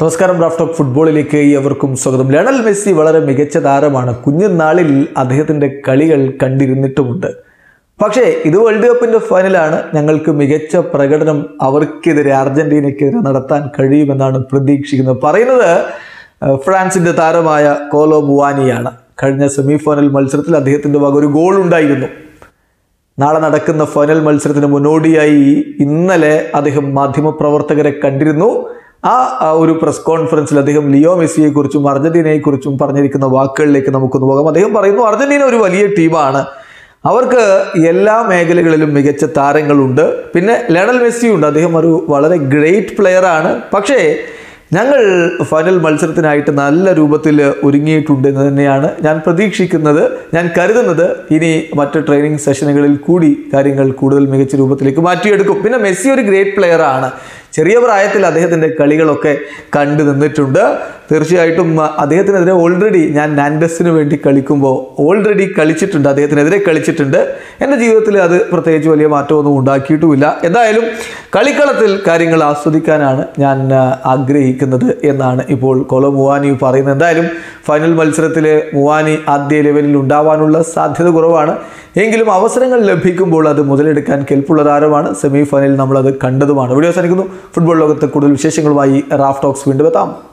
നമസ്കാരം Raf talk ഫുട്ബോളിലേക്ക് എവർക്കും സ്വാഗതം. ലയണൽ മെസ്സി വളരെ മികച്ച താരമാണ്. കുഞ്ഞുനാളിൽ അദ്ദേഹത്തിന്റെ കളികൾ കണ്ടിരുന്നിട്ടുമുണ്ട്. പക്ഷേ ഇത് വേൾഡ് കപ്പിന്റെ ഫൈനലാണ് ഞങ്ങൾക്ക് മികച്ച പ്രകടനം അവർക്കെതിരെ അർജന്റീനയ്ക്കെതിരെ നടത്താൻ കഴിയുമെന്നാണ് പ്രതീക്ഷിക്കുന്നത്. പറയുന്നത് ഫ്രാൻസിന്റെ താരമായ കോലോ ബുവാനിയാണ്. കഴിഞ്ഞ സെമി ഫൈനൽ മത്സരത്തിൽ അദ്ദേഹത്തിന്റെ വക ഒരു ഗോൾ ഉണ്ടായിരുന്നു. നാളെ നടക്കുന്ന ഫൈനൽ മത്സരത്തിന് മുന്നോടിയായി ഇന്നലെ അദ്ദേഹം മാധ്യമപ്രവർത്തകരെ കണ്ടിരുന്നു. ആ ഒരു പ്രസ് കോൺഫറൻസിൽ അദ്ദേഹം ലിയോ മെസ്സിയെക്കുറിച്ചും അർജന്റീനയെക്കുറിച്ചും പറഞ്ഞിരിക്കുന്ന വാക്കുകളിലേക്ക് നമുക്കൊന്ന് പോകാം. അദ്ദേഹം പറയുന്നു അർജന്റീന ഒരു വലിയ ടീമാണ്. അവർക്ക് എല്ലാ മേഖലകളിലും മികച്ച താരങ്ങളുണ്ട്. പിന്നെ ലയണൽ മെസ്സിയുണ്ട്. അദ്ദേഹം ഒരു വളരെ ഗ്രേറ്റ് പ്ലെയറാണ് പക്ഷേ ഞങ്ങൾ ഫൈനൽ മത്സരത്തിനായിട്ട് നല്ല രൂപത്തിൽ ഒരുങ്ങിയിട്ടുണ്ട് എന്ന് തന്നെയാണ് ഞാൻ പ്രതീക്ഷിക്കുന്നത്. ഞാൻ കരുതുന്നത് ഇനി മറ്റ് ട്രെയിനിങ് സെഷനുകളിൽ കൂടി കാര്യങ്ങൾ കൂടുതൽ മികച്ച രൂപത്തിലേക്ക് മാറ്റിയെടുക്കും. പിന്നെ മെസ്സി ഒരു ഗ്രേറ്റ് പ്ലെയറാണ് ചെറിയ പ്രായത്തിൽ അദ്ദേഹത്തിന്റെ കളികളൊക്കെ കണ്ടു നിന്നിട്ടുണ്ട്. തീർച്ചയായിട്ടും അദ്ദേഹത്തിനെതിരെ ഓൾറെഡി ഞാൻ നാൻഡസിന് വേണ്ടി കളിക്കുമ്പോൾ ഓൾറെഡി കളിച്ചിട്ടുണ്ട്. അദ്ദേഹത്തിനെതിരെ കളിച്ചിട്ടുണ്ട്. എന്റെ ജീവിതത്തിൽ അത് പ്രത്യേകിച്ച് വലിയ മാറ്റമൊന്നും ഉണ്ടാക്കിയിട്ടുമില്ല. എന്തായാലും കളിക്കളത്തിൽ കാര്യങ്ങൾ ആസ്വദിക്കാനാണ് ഞാൻ ആഗ്രഹിക്കുന്നത് എന്നാണ് ഇപ്പോൾ കൊലോ മുവാനി പറയുന്നത്. എന്തായാലും ഫൈനൽ മത്സരത്തിൽ മുവാനി ആദ്യ ലെവലിൽ ഉണ്ടാവാനുള്ള സാധ്യത കുറവാണ്. എങ്കിലും അവസരങ്ങൾ ലഭിക്കുമ്പോൾ അത് മുതലെടുക്കാൻ കെൽപ്പുള്ള താരമാണ് സെമി ഫൈനലിൽ നമ്മളത് കണ്ടതുമാണ്. വീഡിയോ അവസാനിക്കുന്നു. ഫുട്ബോൾ ലോകത്ത് കൂടുതൽ വിശേഷങ്ങളുമായി റാഫ് ടോക്സ് വീണ്ടും എത്താം.